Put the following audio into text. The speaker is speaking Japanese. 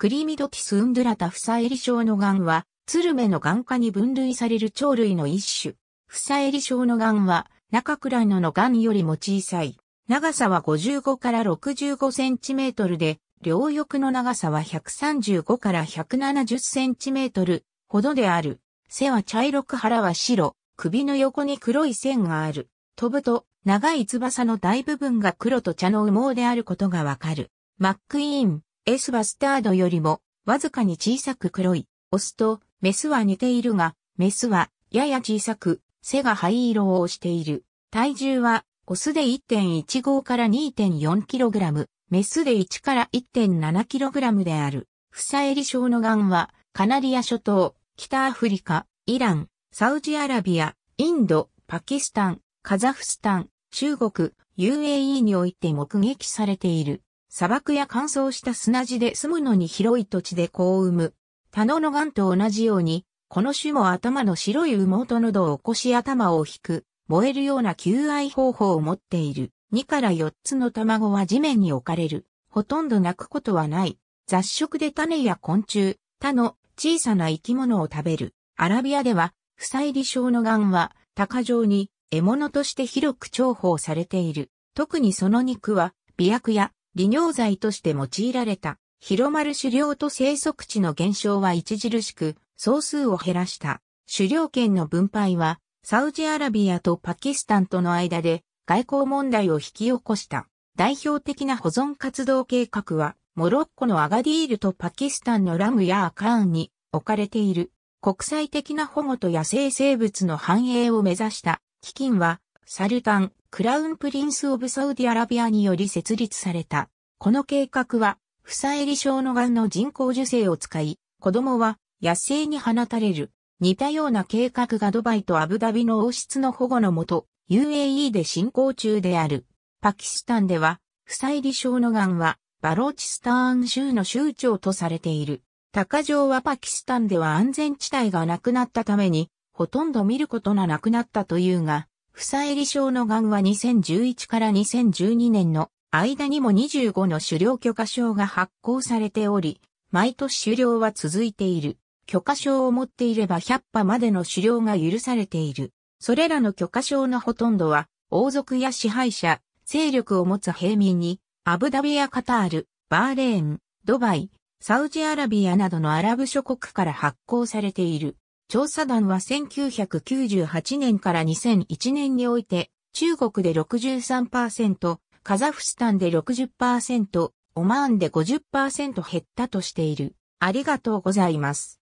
クリミドティスウンドゥラタフサエリ症の癌は、ツルメの癌化に分類される鳥類の一種。フサエリ症の癌は、中くらいのの癌よりも小さい。長さは55から65センチメートルで、両翼の長さは135から170センチメートルほどである。背は茶色く腹は白、首の横に黒い線がある。飛ぶと、長い翼の大部分が黒と茶の羽毛であることがわかる。マックイーン、エスバスタードよりも、わずかに小さく黒い。オスとメスは似ているが、メスはやや小さく、背が灰色をしている。体重は、オスで1.15から 2.4kg、メスで1から 1.7kg である。フサエリ症の癌は、カナリア諸島、北アフリカ、イラン、サウジアラビア、インド、パキスタン、カザフスタン、中国、UAE において目撃されている。砂漠や乾燥した砂地で住むのに広い土地で子を産む。タノの癌と同じように、この種も頭の白い羽毛と喉を起こし頭を引く、燃えるような求愛方法を持っている。2から4つの卵は地面に置かれる。ほとんど泣くことはない。雑食で種や昆虫、他の小さな生き物を食べる。アラビアでは、不採理症の癌は、鷹状に獲物として広く重宝されている。特にその肉は、美薬や利尿剤として用いられた。広まる狩猟と生息地の減少は著しく、総数を減らした。狩猟権の分配は、サウジアラビアとパキスタンとの間で外交問題を引き起こした。代表的な保存活動計画は、モロッコのアガディールとパキスタンのラヒムヤルカーンに置かれている。国際的な保護と野生生物の繁栄を目指した基金は、サルタン、 Crown Prince of Saudi Arabia により設立された。この計画は、フサエリショウノガンの人工授精を使い、子供は野生に放たれる。似たような計画がドバイとアブダビの王室の保護のもと、UAE で進行中である。パキスタンでは、フサエリ症の癌は、バローチスターン州の州長とされている。鷹城はパキスタンでは安全地帯がなくなったために、ほとんど見ることがなくなったというが、フサエリ症の癌は2011から2012年の間にも25の狩猟許可証が発行されており、毎年狩猟は続いている。許可証を持っていれば100羽までの狩猟が許されている。それらの許可証のほとんどは、王族や支配者、勢力を持つ平民に、アブダビやカタール、バーレーン、ドバイ、サウジアラビアなどのアラブ諸国から発行されている。調査団は1998年から2001年において、中国で63%、カザフスタンで60%、オマーンで50%減ったとしている。ありがとうございます。